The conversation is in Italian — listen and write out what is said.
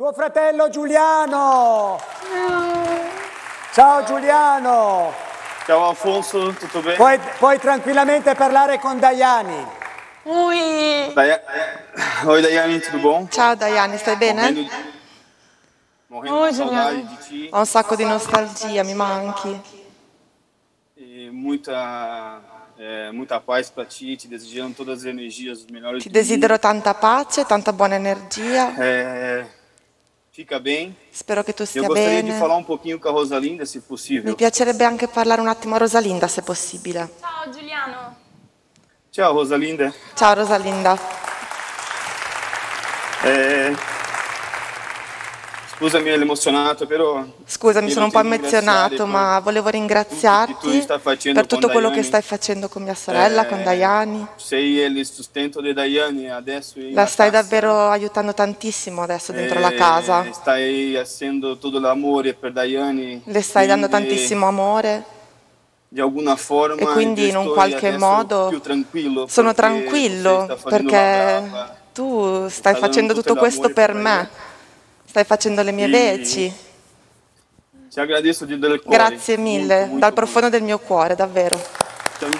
Tuo fratello Giuliano! Ciao Giuliano! Ciao Alfonso, tutto bene? Puoi, puoi tranquillamente parlare con Daiani. Ui. Daia- Oi Daiane, tudo bom? Ciao Daiane, stai Morrendo bene? di, morrendo Oi, di saudade di te Ho un sacco di nostalgia, mi manchi. e muita, é, muita paz para ti, te desejando todas as energias, os melhores Ti desidero tanta pace, tanta buona energia. É, fica bem. Spero che tu Eu stia gostaria de bene. falar um pouquinho com a Rosalinda, se Mi possível. piacerebbe anche parlare un attimo a Rosalinda, se possibile. Ciao Giuliano. Ciao Rosalinda. Ciao Rosalinda. Scusami l'emozionato, però Scusami, sono un po' emozionato, ma volevo ringraziarti tu per tutto quello che stai facendo con mia sorella, Eh, con Daiani. Sei il sustento di Daiane adesso La stai casa. davvero aiutando tantissimo adesso dentro Eh, la casa. Stai facendo tutto l'amore per Daiane. Le stai dando tantissimo amore. Di alguna forma E quindi in un qualche modo Sono tranquillo perché tu stai facendo tutto questo per me. Stai facendo le mie Sì. veci. Ti agradeço di del cuore. Grazie mille, molto, molto, dal profondo del mio cuore, davvero. molto.